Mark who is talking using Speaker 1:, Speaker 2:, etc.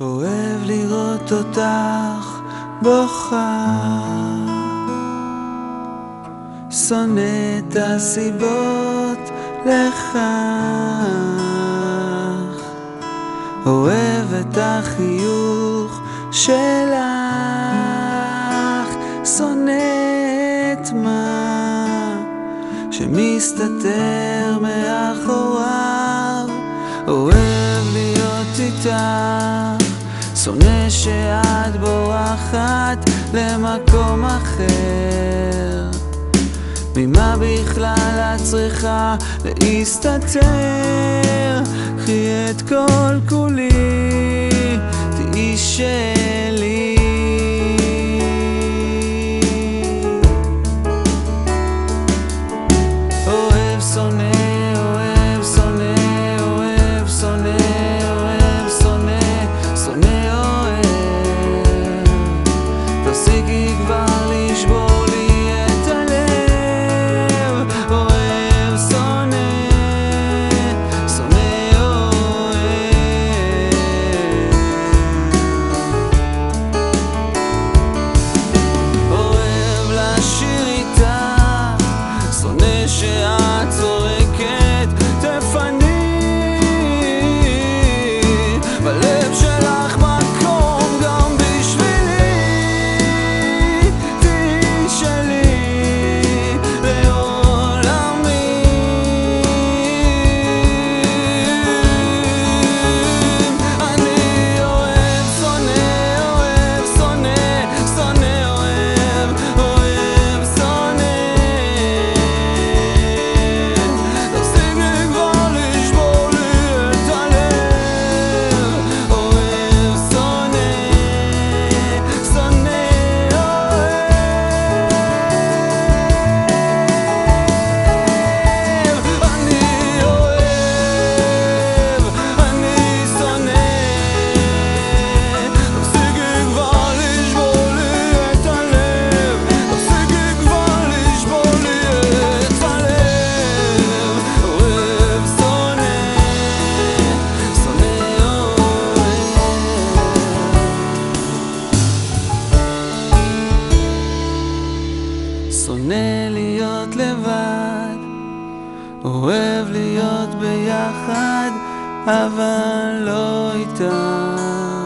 Speaker 1: אוהב לראות אותך בוכה, שונא את הסיבות לכך, אוהב את החיוך שלך, שונא את מה שמסתתר מאחוריו, אוהב להיות איתך שונא שאת בורחת למקום אחר ממה בכלל את צריכה להסתתר? קחי את כל כולי, שונא להיות לבד, אוהב להיות ביחד, אבל לא איתך.